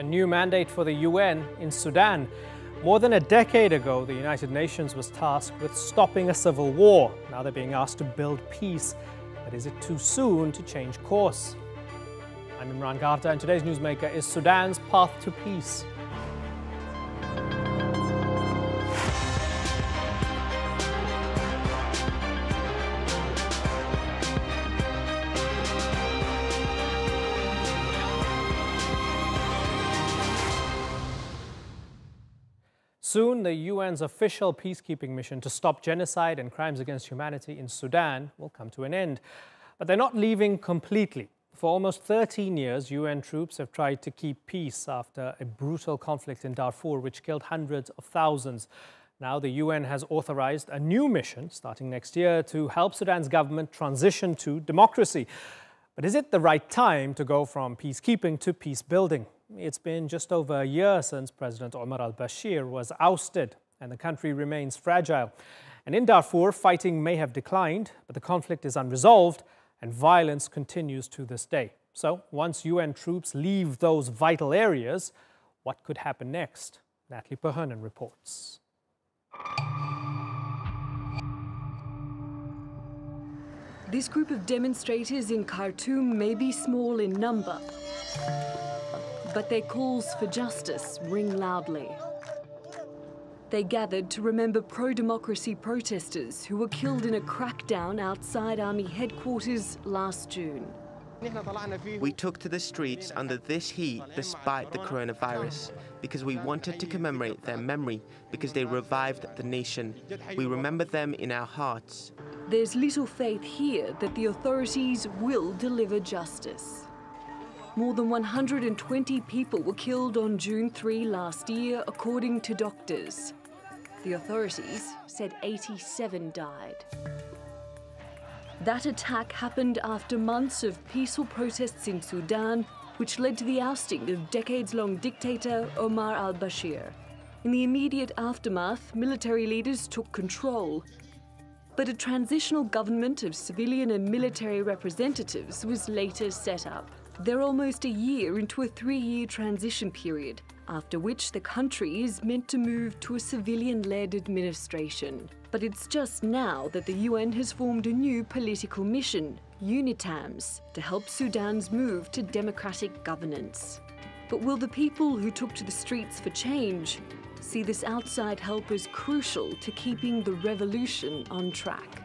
A new mandate for the UN in Sudan. More than a decade ago, the United Nations was tasked with stopping a civil war. Now they're being asked to build peace. But is it too soon to change course? I'm Imran Garda, and today's newsmaker is Sudan's path to peace. UN's official peacekeeping mission to stop genocide and crimes against humanity in Sudan will come to an end. But they're not leaving completely. For almost 13 years, UN troops have tried to keep peace after a brutal conflict in Darfur, which killed hundreds of thousands. Now, the UN has authorized a new mission starting next year to help Sudan's government transition to democracy. But is it the right time to go from peacekeeping to peace building? It's been just over a year since President Omar al Bashir was ousted, and the country remains fragile. And in Darfur, fighting may have declined, but the conflict is unresolved and violence continues to this day. So, once UN troops leave those vital areas, what could happen next? Natalie Perhernan reports. This group of demonstrators in Khartoum may be small in number, but their calls for justice ring loudly. They gathered to remember pro-democracy protesters who were killed in a crackdown outside army headquarters last June. We took to the streets under this heat despite the coronavirus because we wanted to commemorate their memory because they revived the nation. We remember them in our hearts. There's little faith here that the authorities will deliver justice. More than 120 people were killed on June 3 last year, according to doctors. The authorities said 87 died. That attack happened after months of peaceful protests in Sudan, which led to the ousting of decades-long dictator Omar al-Bashir. In the immediate aftermath, military leaders took control. But a transitional government of civilian and military representatives was later set up. They're almost a year into a three-year transition period, after which the country is meant to move to a civilian-led administration. But it's just now that the UN has formed a new political mission, UNITAMS, to help Sudan's move to democratic governance. But will the people who took to the streets for change see this outside help as crucial to keeping the revolution on track?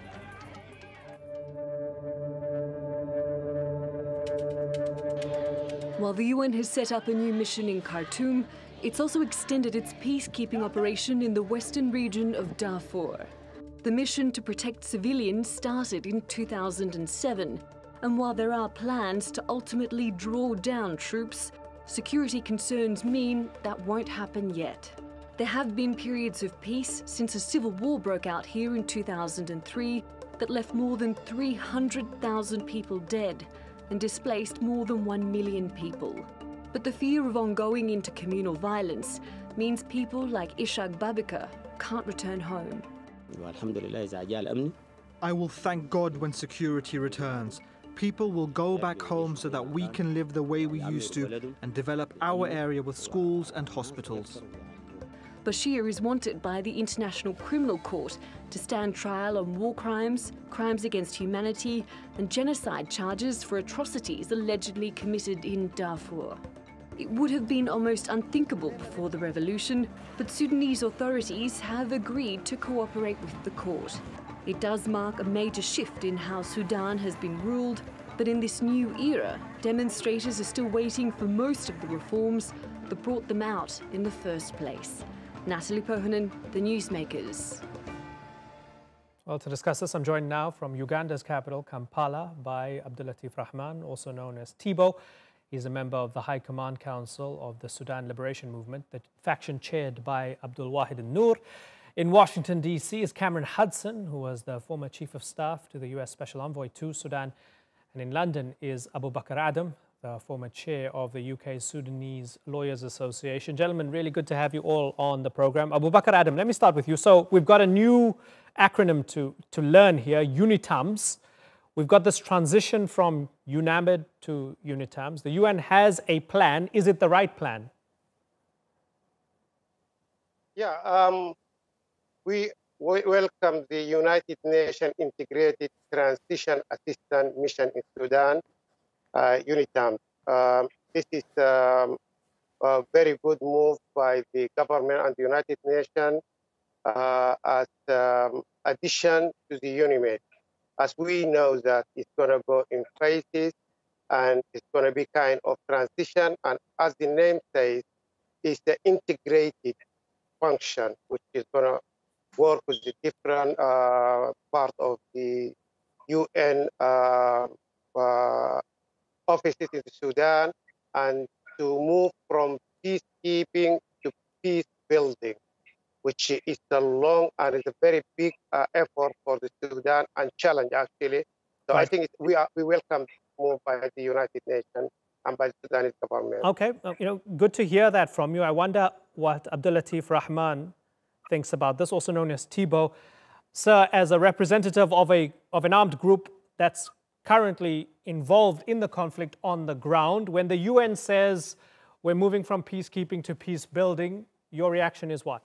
While the UN has set up a new mission in Khartoum, it's also extended its peacekeeping operation in the western region of Darfur. The mission to protect civilians started in 2007, and while there are plans to ultimately draw down troops, security concerns mean that won't happen yet. There have been periods of peace since a civil war broke out here in 2003 that left more than 300,000 people dead and displaced more than 1 million people. But the fear of ongoing intercommunal violence means people like Ishak Babika can't return home. I will thank God when security returns. People will go back home so that we can live the way we used to and develop our area with schools and hospitals. Bashir is wanted by the International Criminal Court to stand trial on war crimes, crimes against humanity, and genocide charges for atrocities allegedly committed in Darfur. It would have been almost unthinkable before the revolution, but Sudanese authorities have agreed to cooperate with the court. It does mark a major shift in how Sudan has been ruled, but in this new era, demonstrators are still waiting for most of the reforms that brought them out in the first place. Natalie Perhernan, The Newsmakers. Well, to discuss this, I'm joined now from Uganda's capital, Kampala, by Abdulatif Rahman, also known as Tibo. He's a member of the High Command Council of the Sudan Liberation Movement, the faction chaired by Abdul Wahid al-Nur. In Washington, D.C. is Cameron Hudson, who was the former chief of staff to the U.S. Special Envoy to Sudan. And in London is Abu Bakr Adam, the former chair of the UK Sudanese Lawyers Association. Gentlemen, really good to have you all on the program. Abu Bakr Adam, let me start with you. So we've got a new acronym to, to learn here, UNITAMS. We've got this transition from UNAMID to UNITAMS. The UN has a plan. Is it the right plan? Yeah, um, we, we welcome the United Nations Integrated Transition Assistance Mission in Sudan, uh. Um, this is um, a very good move by the government and the United Nations as um, addition to the UNAMID. As we know that it's going to go in phases and it's going to be kind of transition. And as the name says, it's the integrated function, which is going to work with the different uh, part of the UN uh, uh, offices in Sudan and to move from peacekeeping which is a long and it's a very big uh, effort for the Sudan and challenge actually. So right. I think we are we welcome move by the United Nations and by the Sudanese government. Okay, you know, good to hear that from you. I wonder what Abdul Latif Rahman thinks about this, also known as Tibo. Sir, as a representative of a of an armed group that's currently involved in the conflict on the ground, when the UN says we're moving from peacekeeping to peace building, your reaction is what?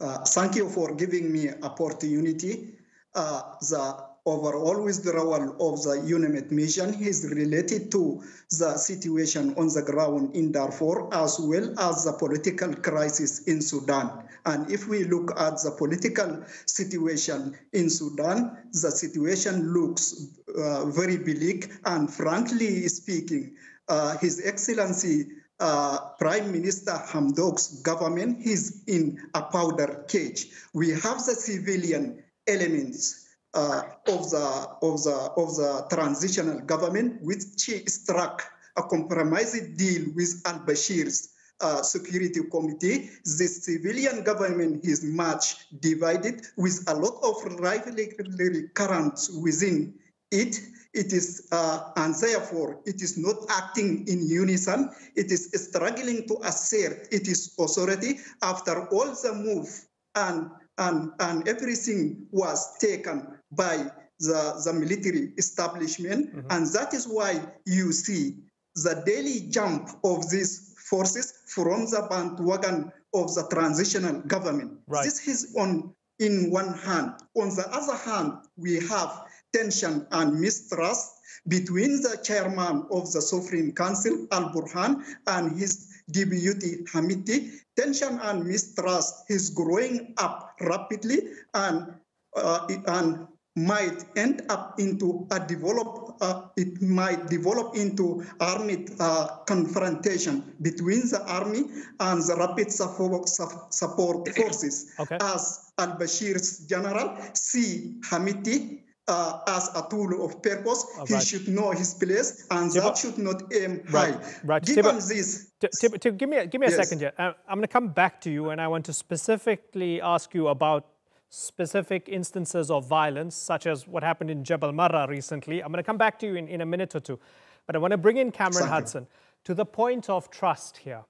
Uh, thank you for giving me opportunity. Uh, the overall withdrawal of the UNAMID mission is related to the situation on the ground in Darfur as well as the political crisis in Sudan. And if we look at the political situation in Sudan, the situation looks uh, very bleak. And frankly speaking, uh, His Excellency uh, Prime Minister Hamdok's government is in a powder cage. We have the civilian elements uh, of the of the of the transitional government, which struck a compromise deal with Al Bashir's uh, Security Committee. The civilian government is much divided, with a lot of rivalry currents within it. It is, uh, and therefore, it is not acting in unison. It is struggling to assert its authority after all the move and and, and everything was taken by the, the military establishment. Mm-hmm. And that is why you see the daily jump of these forces from the bandwagon of the transitional government. Right. This is on in one hand. On the other hand, we have tension and mistrust between the chairman of the Sovereign Council, Al Burhan, and his deputy Hemedti. Tension and mistrust is growing up rapidly and, uh, and might end up into a develop uh, it might develop into armed uh, confrontation between the army and the rapid support, support forces okay. as al-bashir's general see Hemedti uh, as a tool of purpose. Oh, he should know his place, and that should not aim right, high. Right. Given this, give me a, give me a yes. second here. Uh, I'm going to come back to you, and I want to specifically ask you about specific instances of violence, such as what happened in Jebel Marra recently. I'm going to come back to you in, in a minute or two. But I want to bring in Cameron Hudson to the point of trust here.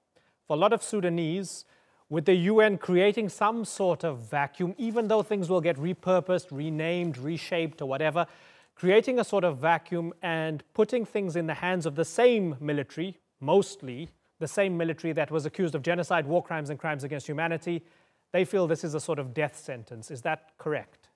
For a lot of Sudanese, with the UN creating some sort of vacuum, even though things will get repurposed, renamed, reshaped, or whatever, creating a sort of vacuum and putting things in the hands of the same military, mostly the same military that was accused of genocide, war crimes, and crimes against humanity, they feel this is a sort of death sentence. Is that correct?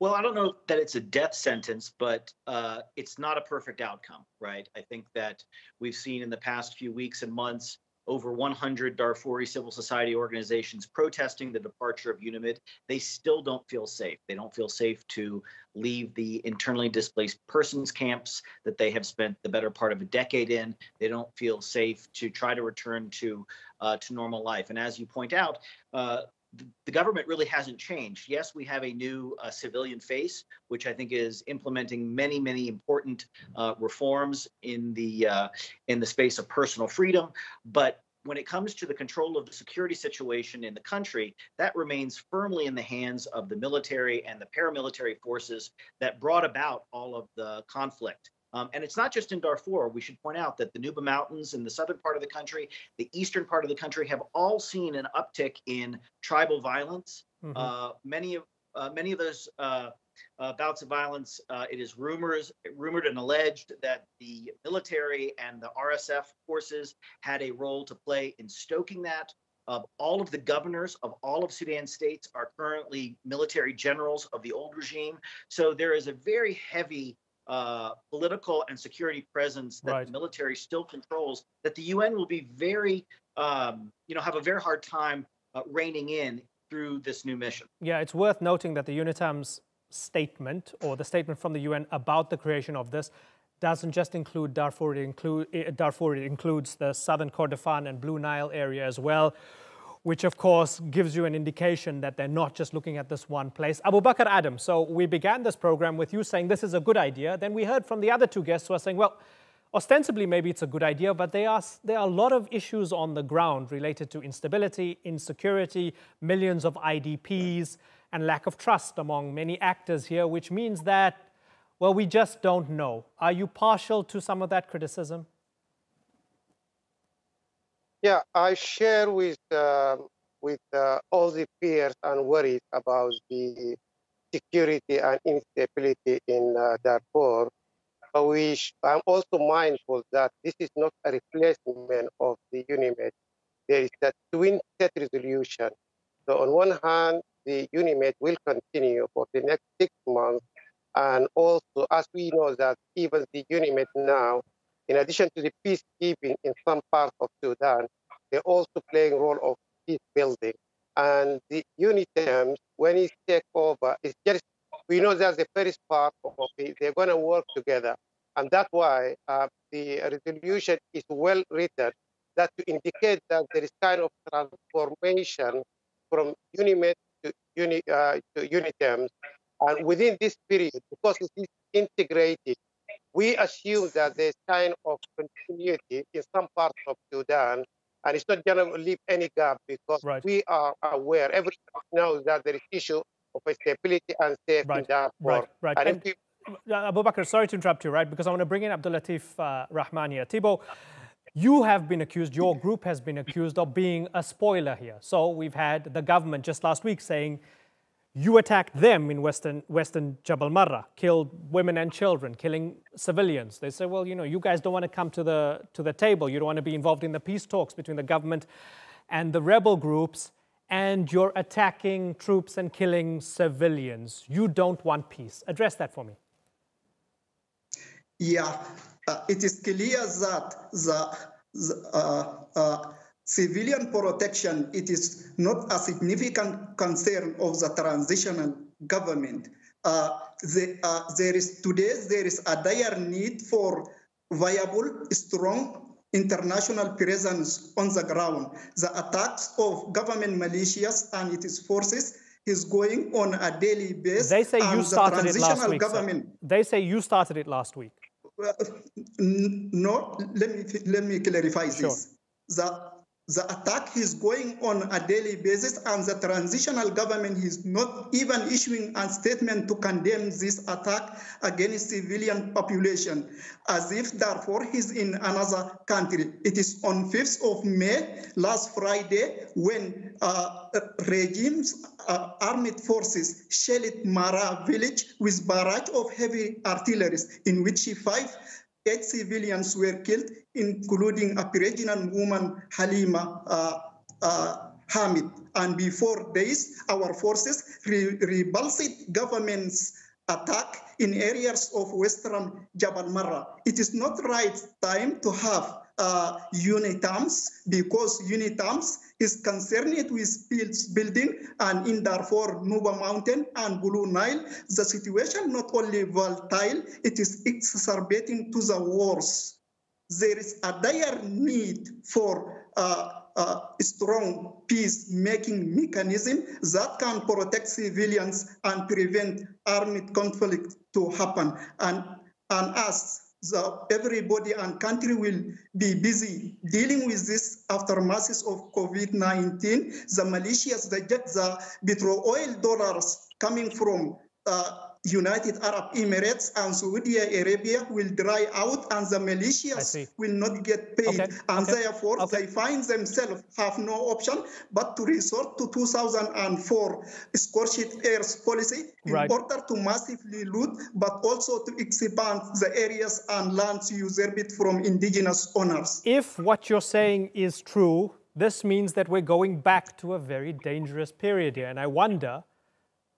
Well, I don't know that it's a death sentence, but uh, it's not a perfect outcome, right? I think that we've seen in the past few weeks and months over 100 Darfuri civil society organizations protesting the departure of UNAMID. They still don't feel safe. They don't feel safe to leave the internally displaced persons camps that they have spent the better part of a decade in. They don't feel safe to try to return to uh, to normal life. And as you point out, uh, the government really hasn't changed. Yes, we have a new uh, civilian face, which I think is implementing many, many important uh, reforms in the uh, in the space of personal freedom. But when it comes to the control of the security situation in the country, that remains firmly in the hands of the military and the paramilitary forces that brought about all of the conflict. Um, and it's not just in Darfur. We should point out that the Nuba Mountains in the southern part of the country, the eastern part of the country, have all seen an uptick in tribal violence. Mm-hmm. Uh, many of uh, many of those uh, uh, bouts of violence. Uh, it is rumors, rumored and alleged that the military and the RSF forces had a role to play in stoking that. Uh, all of the governors of all of Sudan states are currently military generals of the old regime. So there is a very heavy uh, political and security presence that Right. the military still controls. That the UN will be very, um, you know, have a very hard time uh, reining in through this new mission. Yeah, it's worth noting that the UNITAM's statement or the statement from the UN about the creation of this doesn't just include Darfur, it, include, Darfur, it includes the southern Kordofan and Blue Nile area as well, which of course gives you an indication that they're not just looking at this one place. Abu Bakr Adam, so we began this program with you saying this is a good idea. Then we heard from the other two guests who are saying, well, ostensibly maybe it's a good idea, but there are, there are a lot of issues on the ground related to instability, insecurity, millions of IDPs, and lack of trust among many actors here, which means that, well, we just don't know. Are you partial to some of that criticism? Yeah, I share with um, with uh, all the fears and worries about the security and instability in uh, Darfur. But we I'm also mindful that this is not a replacement of the UNAMID. There is a twin set resolution. So on one hand, the UNAMID will continue for the next six months. And also, as we know that even the UNAMID now, in addition to the peacekeeping in some parts of Sudan, they're also playing role of peace building. And the UNITAMS, when it take over, it's just we know that's the first part of it. They're going to work together, and that's why uh, the resolution is well written. That to indicate that there is kind of transformation from UNAMID to, uni, uh, to UNITAMS, and within this period, because it is integrated, we assume that there's kind of continuity in some parts of Sudan, and it's not going to leave any gap because Right. we are aware, everyone knows that there is issue of stability and safety in Right, Darfur. right, right. And And- Abu Bakr, sorry to interrupt you, right? Because I want to bring in Abdul Latif uh, Rahman here. Thibault, you have been accused, your group has been accused of being a spoiler here. So we've had the government just last week saying you attacked them in western, western Jabal Marra, killed women and children, killing civilians. They say, well, you know, you guys don't want to come to the, to the table. You don't want to be involved in the peace talks between the government and the rebel groups. And you're attacking troops and killing civilians. You don't want peace. Address that for me. Yeah, uh, it is clear that the, the uh, uh, civilian protection it is not a significant concern of the transitional government. Uh, the, uh, there is today there is a dire need for viable, strong international presence on the ground. The attacks of government militias and its forces is going on a daily basis. They say you and the started it last week. sir. government They say you started it last week. n- no, let me let me clarify Sure. this. The the attack is going on a daily basis, and the transitional government is not even issuing a statement to condemn this attack against civilian population, as if Darfur is in another country. It is on 5th of May, last Friday, when uh, regimes uh, armed forces shelled Mara village with barrage of heavy artillery, in which five eight civilians were killed, including a pregnant woman, Halima uh, uh, Hamid. And before days, our forces re- repulsed government's attack in areas of western Jabal Marra. It is not right time to have uh, UNITAMs because UNITAMs is concerned with building and in Darfur, Nuba Mountain and Blue Nile, the situation not only volatile, it is exacerbating to the worst. There is a dire need for uh, uh, strong peace-making mechanism that can protect civilians and prevent armed conflict to happen. And, and as the, everybody and country will be busy dealing with this aftermath of COVID-19. The they get the petrol oil dollars coming from uh, United Arab Emirates and Saudi Arabia will dry out and the militias will not get paid. Okay. And okay. therefore, okay. they find themselves have no option but to resort to 2004 scorched earth policy in right. order to massively loot, but also to expand the areas and lands usurped from indigenous owners. If what you're saying is true, this means that we're going back to a very dangerous period here. And I wonder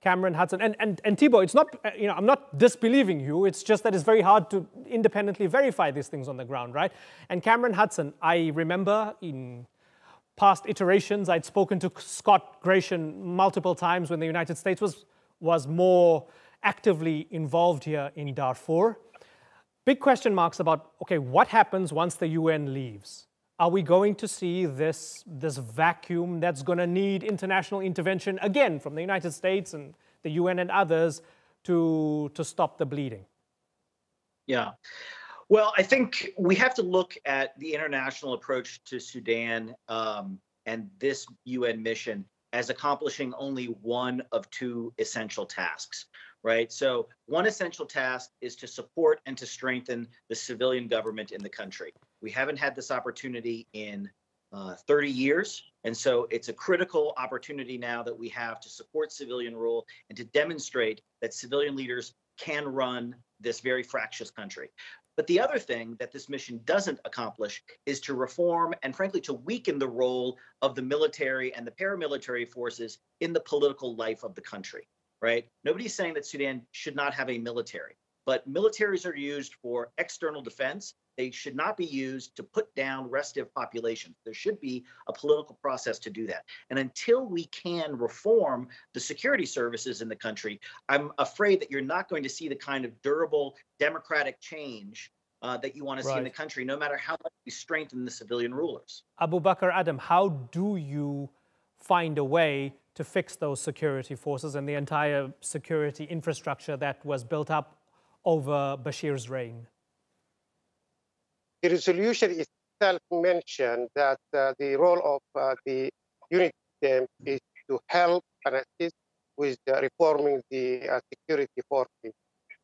Cameron Hudson. And, and, and Thibault, it's not, uh, you know, I'm not disbelieving you. It's just that it's very hard to independently verify these things on the ground, right? And Cameron Hudson, I remember in past iterations, I'd spoken to Scott Gration multiple times when the United States was, was more actively involved here in Darfur. Big question marks about, okay, what happens once the UN leaves? Are we going to see this, this vacuum that's going to need international intervention again from the United States and the UN and others to, to stop the bleeding? Yeah. Well, I think we have to look at the international approach to Sudan um, and this UN mission as accomplishing only one of two essential tasks, right? So, one essential task is to support and to strengthen the civilian government in the country. We haven't had this opportunity in uh, 30 years. And so it's a critical opportunity now that we have to support civilian rule and to demonstrate that civilian leaders can run this very fractious country. But the other thing that this mission doesn't accomplish is to reform and, frankly, to weaken the role of the military and the paramilitary forces in the political life of the country, right? Nobody's saying that Sudan should not have a military, but militaries are used for external defense. They should not be used to put down restive populations. There should be a political process to do that. And until we can reform the security services in the country, I'm afraid that you're not going to see the kind of durable democratic change uh, that you want to right. see in the country, no matter how much we strengthen the civilian rulers. Abu Bakr Adam, how do you find a way to fix those security forces and the entire security infrastructure that was built up over Bashir's reign? The resolution itself mentioned that uh, the role of uh, the unit is to help and assist with reforming the uh, security forces.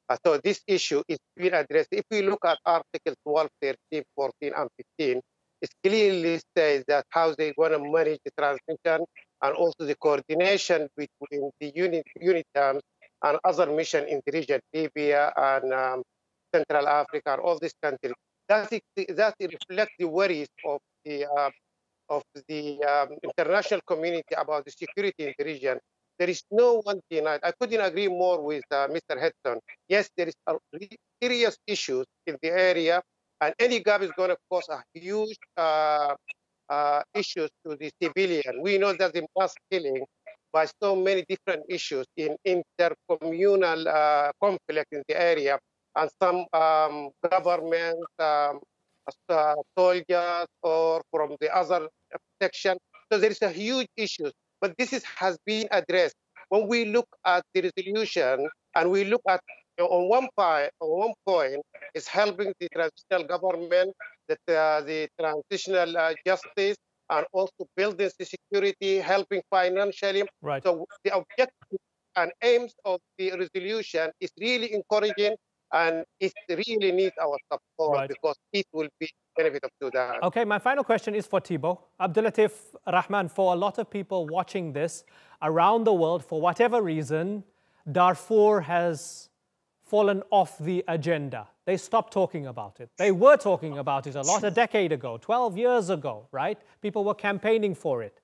Uh, so this issue is being addressed. If we look at Articles 12, 13, 14, and 15, it clearly says that how they're going to manage the transmission and also the coordination between the unit, UNITAMS and other missions in the region, Libya and um, Central Africa all these countries. That, that reflects the worries of the uh, of the um, international community about the security in the region. There is no one denied. I couldn't agree more with uh, Mr. Hudson. Yes, there is serious issues in the area, and any gap is going to cause a huge uh, uh, issues to the civilian. We know that the mass killing by so many different issues in intercommunal uh, conflict in the area and some um, government um, uh, soldiers or from the other section. So there is a huge issue, but this is, has been addressed. When we look at the resolution and we look at you know, on one point, on one point is helping the transitional government, that uh, the transitional uh, justice, and also building the security, helping financially. Right. So the objective and aims of the resolution is really encouraging and it really needs our support right. because it will be benefit of Sudan. Okay, my final question is for Thibault. Abdulatif Rahman, for a lot of people watching this around the world, for whatever reason, Darfur has fallen off the agenda. They stopped talking about it. They were talking about it a lot a decade ago, 12 years ago, right? People were campaigning for it.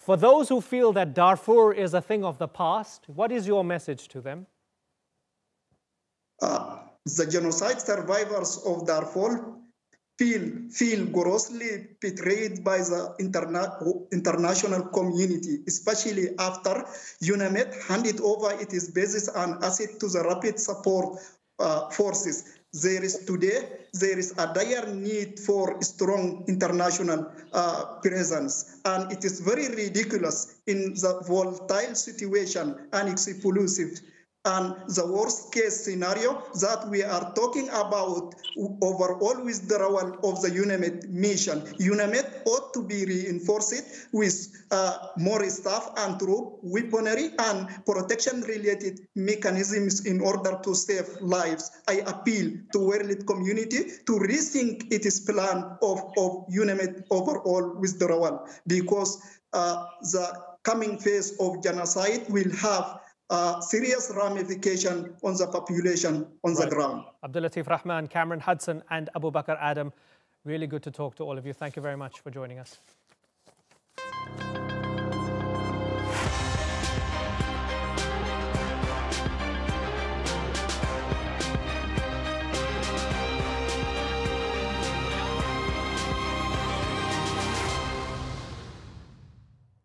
For those who feel that Darfur is a thing of the past, what is your message to them? Uh, the genocide survivors of Darfur feel, feel grossly betrayed by the interna international community, especially after UNAMID handed over its bases and assets to the rapid support uh, forces. There is today, there is a dire need for strong international uh, presence. And it is very ridiculous in the volatile situation and explosive And the worst case scenario that we are talking about overall withdrawal of the UNAMID mission. UNAMID ought to be reinforced with uh, more staff and troop, weaponry, and protection-related mechanisms in order to save lives. I appeal to world community to rethink its plan of, of UNAMID overall withdrawal because uh, the coming phase of genocide will have uh, serious ramification on the population on right. the ground. Abdulatif Rahman, Cameron Hudson, and Abu Bakr Adam, really good to talk to all of you. Thank you very much for joining us.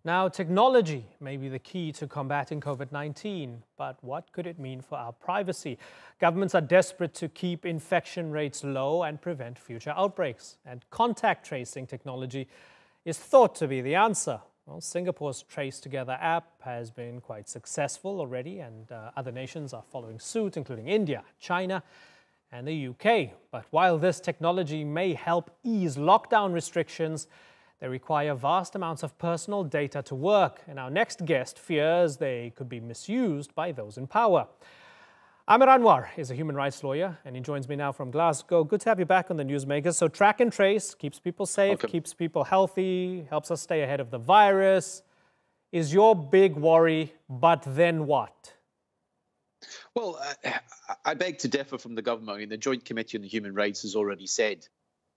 Now, technology may be the key to combating COVID 19, but what could it mean for our privacy? Governments are desperate to keep infection rates low and prevent future outbreaks, and contact tracing technology is thought to be the answer. Well, Singapore's Trace Together app has been quite successful already, and uh, other nations are following suit, including India, China, and the UK. But while this technology may help ease lockdown restrictions, they require vast amounts of personal data to work, and our next guest fears they could be misused by those in power. Aamer Anwar is a human rights lawyer, and he joins me now from Glasgow. Good to have you back on the Newsmakers. So, track and trace keeps people safe, keeps people healthy, helps us stay ahead of the virus. Is your big worry, but then what? Well, uh, I beg to differ from the government. I mean, the Joint Committee on the Human Rights has already said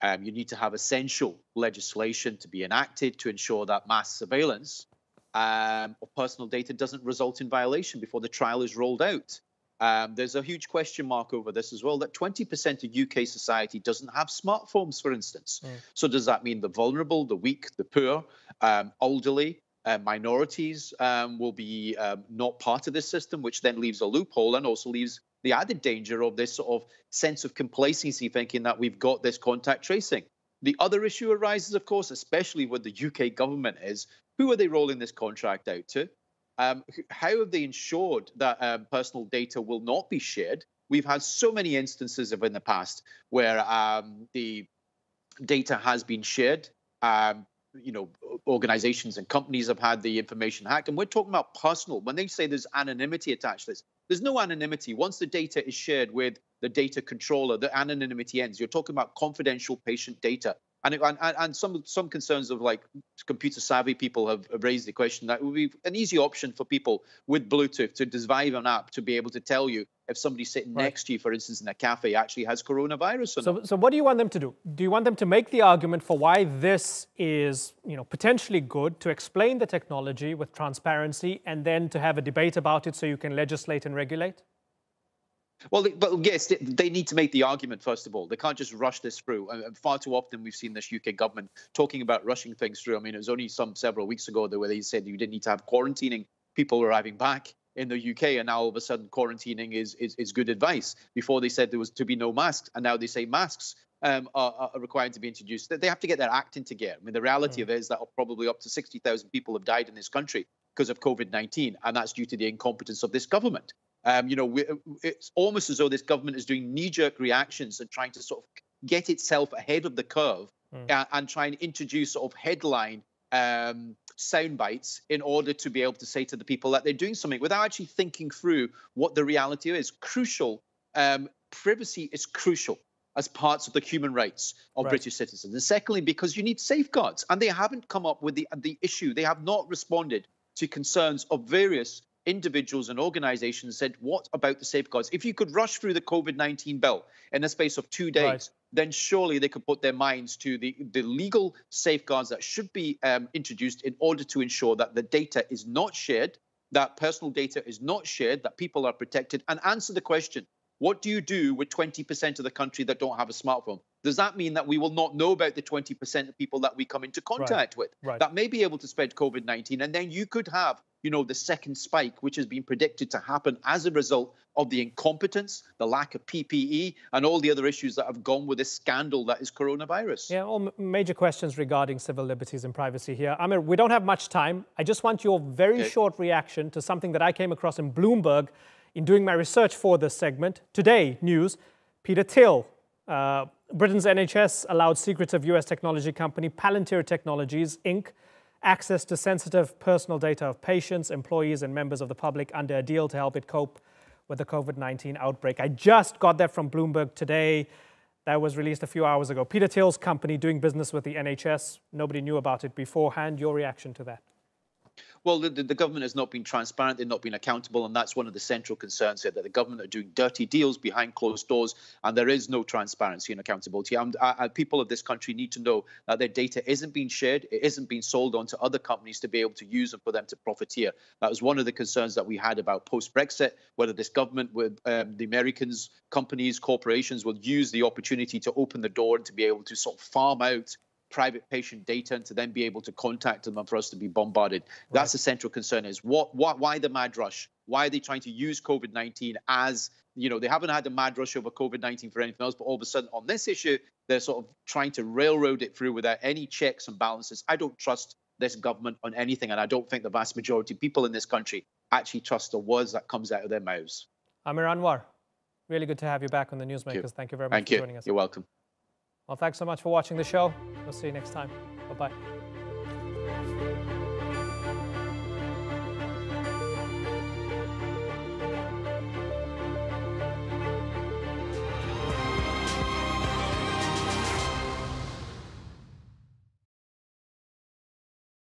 um, you need to have essential legislation to be enacted to ensure that mass surveillance um, of personal data doesn't result in violation before the trial is rolled out. Um, there's a huge question mark over this as well that 20% of UK society doesn't have smartphones, for instance. Mm. So, does that mean the vulnerable, the weak, the poor, um, elderly, uh, minorities um, will be um, not part of this system, which then leaves a loophole and also leaves the added danger of this sort of sense of complacency, thinking that we've got this contact tracing. The other issue arises, of course, especially with the UK government, is who are they rolling this contract out to? Um, how have they ensured that um, personal data will not be shared? We've had so many instances of in the past where um, the data has been shared. Um, you know, organizations and companies have had the information hacked, and we're talking about personal. When they say there's anonymity attached to this, there's no anonymity. Once the data is shared with the data controller, the anonymity ends. You're talking about confidential patient data. And, and, and some some concerns of like computer savvy people have raised the question that would be an easy option for people with Bluetooth to device an app to be able to tell you if somebody sitting right. next to you, for instance, in a cafe, actually has coronavirus. so, so what do you want them to do? Do you want them to make the argument for why this is, you know, potentially good, to explain the technology with transparency, and then to have a debate about it so you can legislate and regulate? Well, but yes, they need to make the argument first of all. They can't just rush this through. far too often we've seen this UK government talking about rushing things through. I mean, it was only some several weeks ago where they said you didn't need to have quarantining people arriving back in the UK, and now all of a sudden quarantining is, is is good advice. Before they said there was to be no masks, and now they say masks um, are, are, required to be introduced. They have to get their acting together. I mean, the reality mm. of it is that probably up to 60,000 people have died in this country because of COVID 19, and that's due to the incompetence of this government. Um, you know, we, it's almost as though this government is doing knee-jerk reactions and trying to sort of get itself ahead of the curve mm. and, and try and introduce sort of headline um, sound bites in order to be able to say to the people that they're doing something without actually thinking through what the reality is. Crucial. Um, privacy is crucial as parts of the human rights of right. British citizens. And secondly, because you need safeguards, and they haven't come up with the the issue. They have not responded to concerns of various individuals and organizations said, what about the safeguards? If you could rush through the COVID 19 bill in the space of two days, right. Then surely they could put their minds to the, the legal safeguards that should be um, introduced in order to ensure that the data is not shared, that personal data is not shared, that people are protected, and answer the question what do you do with 20% of the country that don't have a smartphone? Does that mean that we will not know about the 20% of people that we come into contact right. with right. that may be able to spread COVID 19? And then you could have you know, the second spike, which has been predicted to happen as a result of the incompetence, the lack of PPE, and all the other issues that have gone with this scandal that is coronavirus. Yeah, all major questions regarding civil liberties and privacy here. Aamer, we don't have much time. I just want your very okay. short reaction to something that I came across in Bloomberg In doing my research for this segment, today news, Peter Thiel, uh, Britain's NHS allowed secrets of US technology company Palantir Technologies, Inc., access to sensitive personal data of patients, employees, and members of the public under a deal to help it cope with the COVID 19 outbreak. I just got that from Bloomberg today. That was released a few hours ago. Peter Thiel's company doing business with the NHS. Nobody knew about it beforehand. Your reaction to that? Well, the, the, government has not been transparent, they've not been accountable, and that's one of the central concerns here that the government are doing dirty deals behind closed doors, and there is no transparency and accountability. And uh, people of this country need to know that their data isn't being shared, it isn't being sold on to other companies to be able to use and for them to profiteer. That was one of the concerns that we had about post Brexit, whether this government, with um, the Americans, companies, corporations, will use the opportunity to open the door and to be able to sort of farm out private patient data and to then be able to contact them and for us to be bombarded. Right. That's the central concern is what, what why the mad rush? Why are they trying to use COVID-19 as, you know, they haven't had a mad rush over COVID-19 for anything else, but all of a sudden on this issue, they're sort of trying to railroad it through without any checks and balances. I don't trust this government on anything, and I don't think the vast majority of people in this country actually trust the words that comes out of their mouths. Aamer Anwar, really good to have you back on the Newsmakers. Thank you, Thank you very much Thank for you. joining us. You're welcome. Well, thanks so much for watching the show. We'll see you next time. Bye bye.